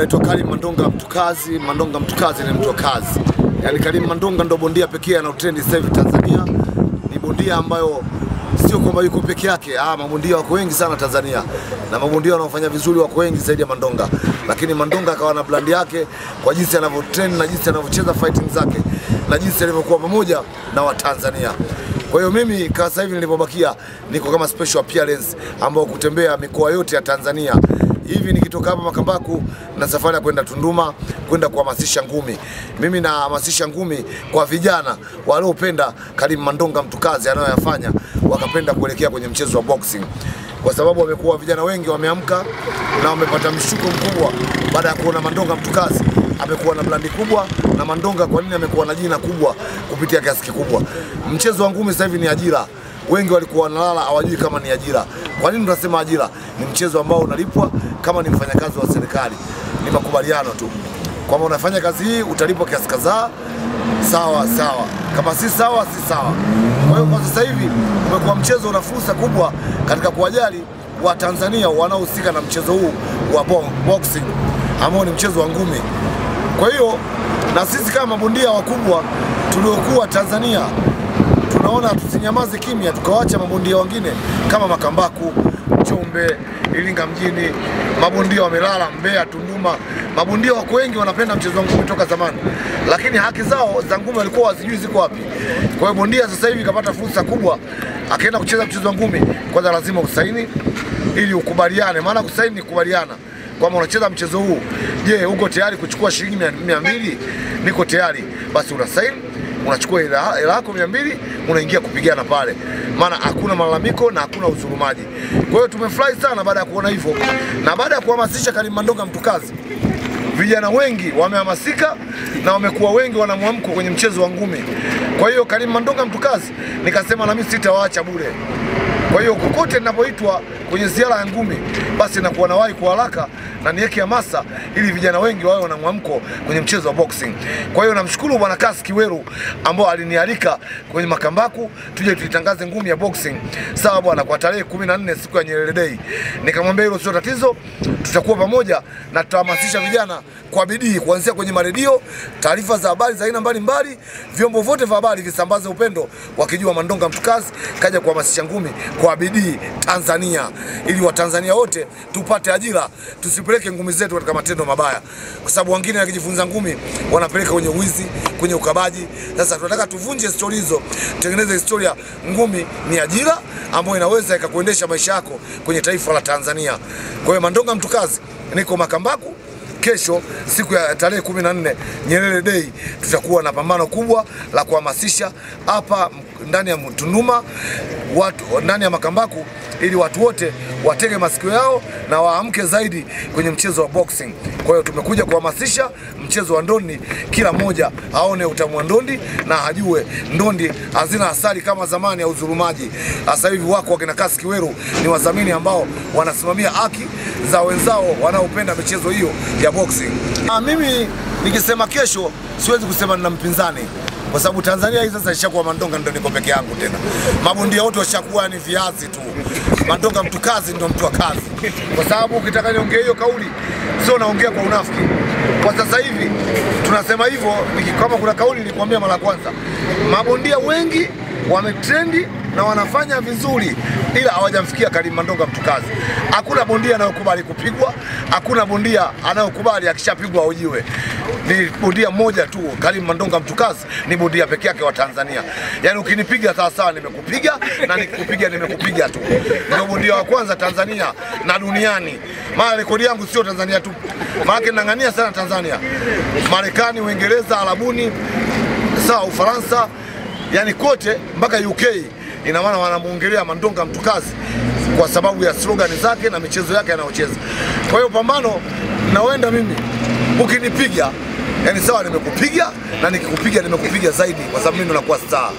naitwa Karim Mandonga Mtukazi. Mandonga Mtukazi ni mtu wa kazi, yaani Karim Mandonga ndo bondia pekee anaotrendi sasa hivi Tanzania. Ni bondia ambayo sio kwamba yuko peke yake. Ah, mabondia wako wengi sana Tanzania na mabondia wanaofanya vizuri wako wengi zaidi ya Mandonga, lakini Mandonga akawa na brand yake kwa jinsi anavyotrain na jinsi anavyocheza fighting zake na jinsi alivyokuwa pamoja na Watanzania. Kwa hiyo mimi kwa sasa hivi nilipobakia niko kama special appearance ambao kutembea mikoa yote ya Tanzania hivi nikitoka hapa Makambaku na safari ya kwenda Tunduma kwenda kuhamasisha ngumi. Mimi nahamasisha ngumi kwa vijana waliopenda Karim Mandonga Mtukazi anayoyafanya wakapenda kuelekea kwenye mchezo wa boxing, kwa sababu wamekuwa vijana wengi wameamka na wamepata mshuko mkubwa baada ya kuona Mandonga Mtukazi amekuwa na blandi kubwa na Mandonga kwa nini amekuwa na jina kubwa kupitia kiasi kikubwa. Mchezo wa ngumi sasa hivi ni ajira wengi walikuwa wanalala hawajui kama ni ajira. Kwa nini tunasema ajira? Ni mchezo ambao unalipwa kama ni mfanyakazi wa serikali, ni makubaliano tu kwamba unafanya kazi hii utalipwa kiasi kadhaa, sawa sawa, kama si sawa si sawa. Kwa hiyo kwa sasa hivi umekuwa mchezo una fursa kubwa katika kuwajali wa Tanzania wanaohusika na mchezo huu wa bo- boxing ambao ni mchezo wa ngumi. Kwa hiyo na sisi kama mabondia wakubwa tuliokuwa Tanzania tunaona tusinyamaze kimya, tukawacha mabondia wengine kama Makambaku, Chombe, Ilinga mjini, mabondia wamelala Mbeya, Tunduma. Mabondia wako wengi wanapenda mchezo wa ngumi toka zamani, lakini haki zao za ngumi walikuwa wazijui ziko wapi. Kwa hiyo bondia sasa hivi kapata fursa kubwa, akaenda kucheza mchezo wa ngumi, kwanza lazima usaini ili ukubaliane, maana kusaini ni kukubaliana kwamba unacheza mchezo huu. Je, uko tayari kuchukua shilingi mia- mbili? Niko tayari. Basi unasaini unachukua hela yako mia mbili unaingia kupigana pale, maana hakuna malalamiko na hakuna uzurumaji Kwa hiyo tumefurahi sana baada ya kuona hivyo, na baada ya kuhamasisha Karim Mandonga Mtukazi, vijana wengi wamehamasika na wamekuwa wengi wana mwamko kwenye mchezo wa ngumi. Kwa hiyo Karim Mandonga Mtukazi nikasema na mimi sitawaacha bure. Kwa hiyo kokote ninapoitwa kwenye ziara ya ngumi, basi nakuwa nawahi kwa haraka na niweke hamasa ili vijana wengi wawe wana mwamko kwenye mchezo wa boxing. Kwa hiyo namshukuru bwana Kasi Kiweru ambao alinialika kwenye Makambaku tuje tuitangaze ngumi ya boxing. Sawa bwana, kwa tarehe 14 siku ya Nyerere Day. Nikamwambia hilo sio tatizo, tutakuwa pamoja na tutahamasisha vijana kwa bidii kuanzia kwenye maredio, taarifa za habari za aina mbalimbali, vyombo vyote vya habari visambaze upendo, wakijua Mandonga Mtukazi kaja kuhamasisha ngumi kwa bidii Tanzania, ili Watanzania wote tupate ajira, tusipeleke ngumi zetu katika matendo mabaya, kwa sababu wengine wakijifunza ngumi wanapeleka kwenye uwizi, kwenye ukabaji. Sasa tunataka tuvunje stori hizo, tutengeneze historia. Ngumi ni ajira ambayo inaweza ikakuendesha maisha yako kwenye taifa la Tanzania. Kwa hiyo Mandonga Mtukazi, niko Makambaku kesho siku ya tarehe 14 Nyerere Day tutakuwa na pambano kubwa la kuhamasisha hapa ndani ya Tunduma watu ndani ya Makambaku ili watu wote watege masikio yao na waamke zaidi kwenye mchezo wa boxing. Kwa hiyo tumekuja kuhamasisha mchezo wa ndondi, kila mmoja aone utamu wa ndondi na ajue ndondi hazina asali kama zamani ya udhulumaji. Sasa hivi wako wakina Kasi Kiweru ni wadhamini ambao wanasimamia haki za wenzao wanaopenda michezo hiyo ya boxing. Na mimi nikisema kesho siwezi kusema nina mpinzani kwa sababu Tanzania hii sasa ishakuwa Mandonga ndo niko peke yangu tena. Mabondia wote washakuwa ni viazi tu. Mandonga mtu kazi ndo mtu wa kazi, kwa sababu ukitaka niongee hiyo kauli sio naongea kwa unafiki. Kwa sasa hivi tunasema hivyo, kama kuna kauli nilikwambia mara kwanza, mabondia wengi wametrendi na wanafanya vizuri, ila hawajamfikia Karim Mandonga Mtukazi. Hakuna bondia anayokubali kupigwa, hakuna bondia anayokubali akishapigwa aujiwe. Ni bondia mmoja tu, Karim Mandonga Mtukazi ni bondia peke yake wa Tanzania. Yaani ukinipiga sawa sawa, nimekupiga na nikikupiga nimekupiga tu. Ndio bondia wa kwanza Tanzania na duniani. Maana rekodi yangu sio Tanzania tu, maana nang'ania sana Tanzania, Marekani, Uingereza, Arabuni, sawa, Ufaransa, yani kote mpaka UK ina maana wanamuongelea Mandonga mtu kazi kwa sababu ya slogan zake na michezo yake anayocheza. Kwa hiyo pambano naoenda mimi, ukinipiga yani sawa, nimekupiga na nikikupiga nimekupiga zaidi, kwa sababu mimi ndo nakuwa star.